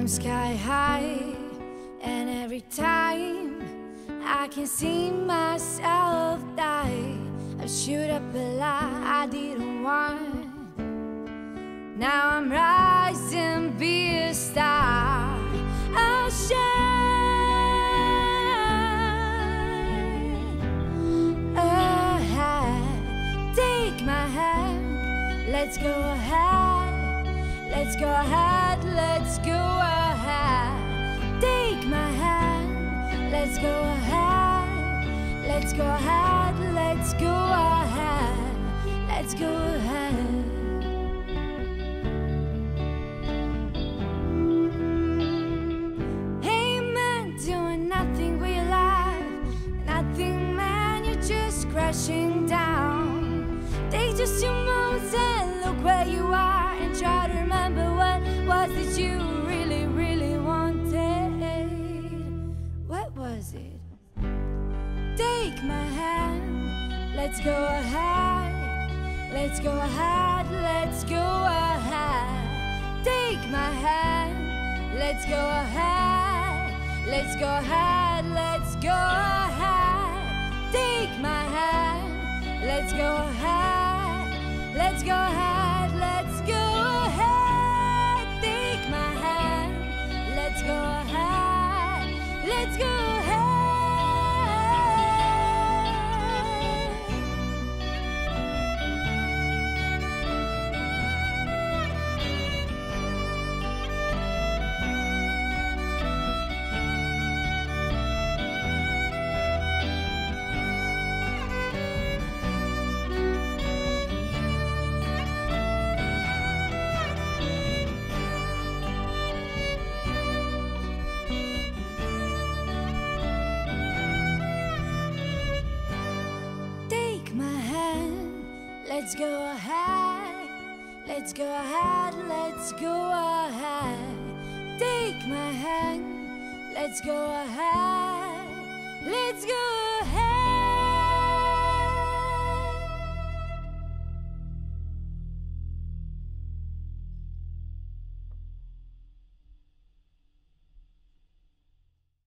I'm sky high, and every time I can see myself die, I shoot up a lie I didn't want. Now I'm rising, be a star. I'll shine. Ahead, take my hand, let's go ahead. Let's go ahead, let's go ahead. Take my hand, let's go ahead. Let's go ahead, let's go ahead. Let's go ahead. Hey man, doing nothing with Take my hand, let's go ahead. Let's go ahead, let's go ahead. Take my hand, let's go ahead. Let's go ahead, let's go ahead. Take my hand, let's go ahead. Let's go ahead, let's let's go ahead. Let's go ahead, let's go ahead. Take my hand, let's go ahead. Let's go